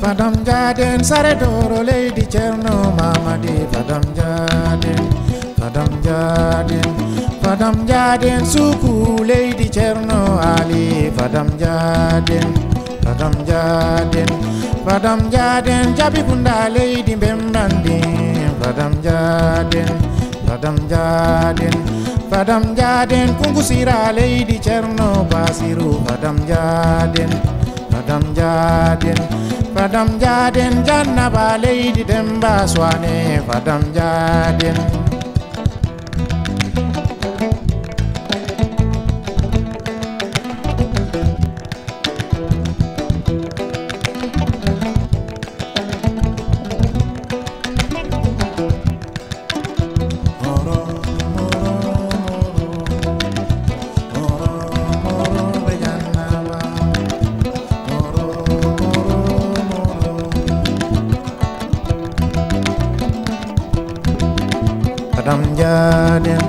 fadam jaden sare doro leydi ceerno mamadi fadam jaden fadam jaden fadam jaden suku leydi ceerno ali fadam jaden fadam jaden fadam jaden jabi kunda leydi bembandi. Fadam jaden fadam jaden fadam jaden kungusira leydi ceerno basiru fadam jaden fadam jaden fadam jaden jannaba leydi demba swane fadam jaden Fadam jaden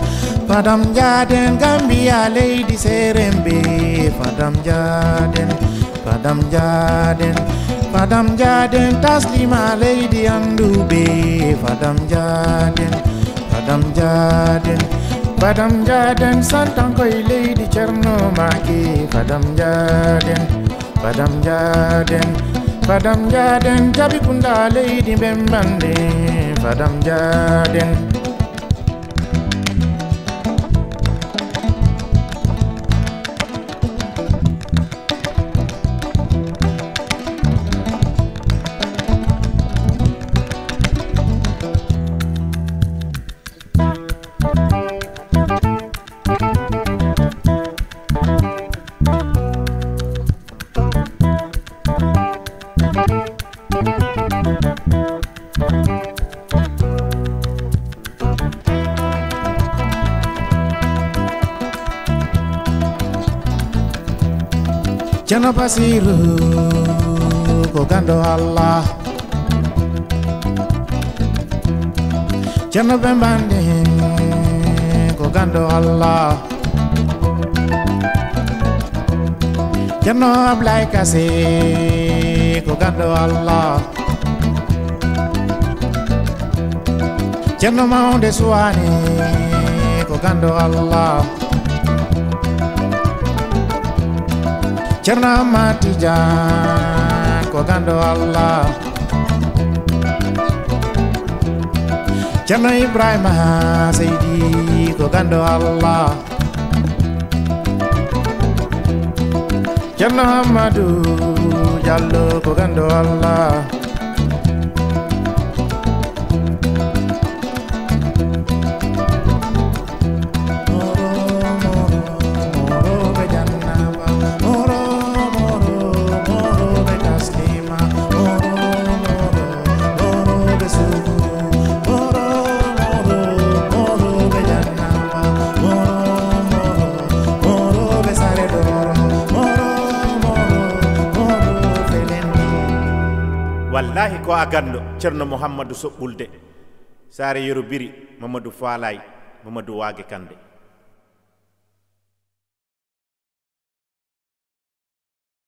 Fadam jaden Gambia lady serembe Fadam jaden Fadam jaden Fadam jaden Taslima lady andube Fadam jaden Fadam jaden Fadam jaden Santankoy lady Cherno Maki Fadam jaden Fadam jaden Fadam jaden Jabi Kunda lady Bembande Fadam jaden Jana Basiru ko gando Allah Jana Bembande ko gando Allah Jana Ablay Kase gando Allah. Jana Maunde Suwani ko gando Allah. Cerna Matijan ko gando Allah. Cerna Ibrahima Seydi ko gando Allah. Cerna Amadou Diallo ko gando Allah wallahi ko a ganndo ceerno mouhammadou soɓɓulde saare yero biri mamadou falay mamadou waage kande.